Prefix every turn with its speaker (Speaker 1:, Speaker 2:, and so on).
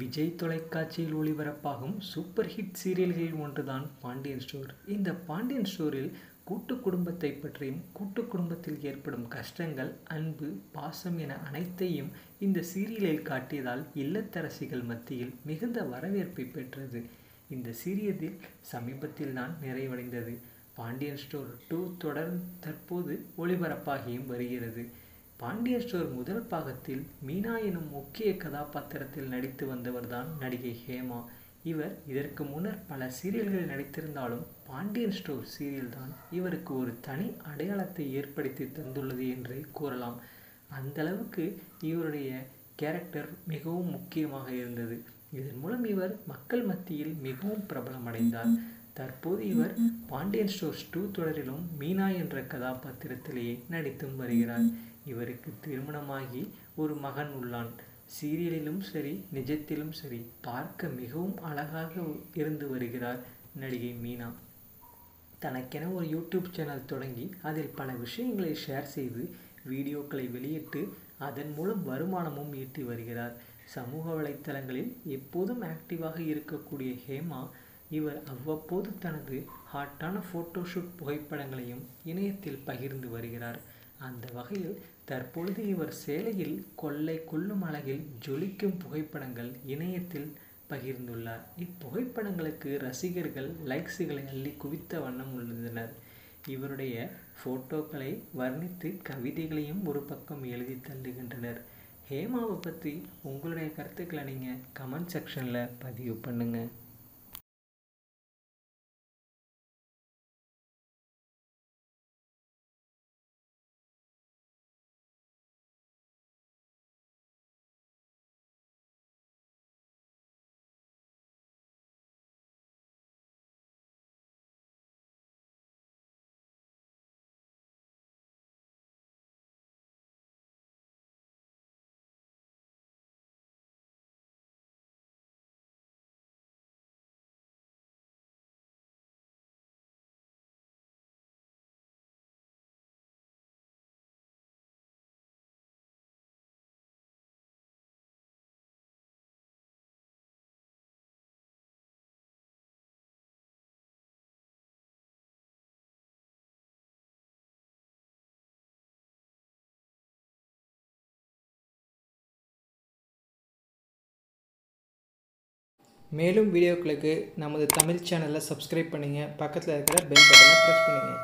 Speaker 1: விஜய் தொலைக்காட்சியில் ஒளிபரப்பாகும் super hit சீரியல்களில் ஒன்றுதான் பாண்டியன் ஸ்டோர். இந்த பாண்டியன் ஸ்டோரில் கூட்டு குடும்பத்தை பற்றியும் கூட்டு குடும்பத்தில் ஏற்படும் கஷ்டங்கள் அன்பு பாசம் என அனைத்தையும் இந்த சீரியலில் காட்டியதால் இல்லத்தரசிகள் மத்தியில் மிகுந்த வரவேற்பை பெற்றது. இந்த சீரியலில் சமீபத்தில் தான் நிறைவடைந்தது. பாண்டியன் ஸ்டோர் டூ தொடர் தற்போது ஒளிபரப்பாகியும் வருகிறது. பாண்டியஸ்டோர் முதல் பாகத்தில் மீனா எனும் முக்கிய கதாபாத்திரத்தில் நடித்து வந்தவர்தான் நடிகை ஹேமா. இவர் இதற்கு முன்னர் பல சீரியல்களில் நடித்திருந்தாலும் பாண்டியன் ஸ்டோர் சீரியல் தான் இவருக்கு ஒரு தனி அடையாளத்தை ஏற்படுத்தி தந்துள்ளது என்றே கூறலாம். அந்த அளவுக்கு இவருடைய கேரக்டர் மிகவும் முக்கியமாக இருந்தது. இதன் மூலம் இவர் மக்கள் மத்தியில் மிகவும் பிரபலமடைந்தார். தற்போது இவர் பாண்டியன் ஸ்டோர்ஸ் டூ தொடரிலும் மீனா என்ற கதாபாத்திரத்திலேயே நடித்தும் வருகிறார். இவருக்கு திருமணமாகி ஒரு மகன் உள்ளான். சீரியலிலும் சரி நிஜத்திலும் சரி பார்க்க மிகவும் அழகாக இருந்து வருகிறார் நடிகை மீனா. தனக்கென ஒரு யூடியூப் சேனல் தொடங்கி அதில் பல விஷயங்களை ஷேர் செய்து வீடியோக்களை வெளியிட்டு அதன் மூலம் வருமானமும் ஈட்டி வருகிறார். சமூக வலைத்தளங்களில் எப்போதும் ஆக்டிவாக இருக்கக்கூடிய ஹேமா இவர் அவ்வப்போது தனது ஹாட்டான ஃபோட்டோஷூட் புகைப்படங்களையும் இணையத்தில் பகிர்ந்து வருகிறார். அந்த வகையில் தற்பொழுது இவர் சேலையில் கொள்ளை கொள்ளும் அழகில் ஜொலிக்கும் புகைப்படங்கள் இணையத்தில் பகிர்ந்துள்ளார். இப்புகைப்படங்களுக்கு ரசிகர்கள் லைக்ஸுகளை அள்ளி குவித்த வண்ணம் உள்ளனர். இவருடைய ஃபோட்டோக்களை வர்ணித்து கவிதைகளையும் ஒரு பக்கம் எழுதி தள்ளுகின்றனர். ஹேமாவை பற்றி உங்களுடைய கருத்துக்களை நீங்கள் கமெண்ட் செக்ஷனில் பதிவு பண்ணுங்கள்
Speaker 2: மேலும் வீடியோக்களுக்கு நமது தமிழ் சேனலை சப்ஸ்கிரைப் பண்ணுங்கள் பக்கத்தில் இருக்கிற பெல் பட்டனை ப்ரெஸ் பண்ணுங்கள்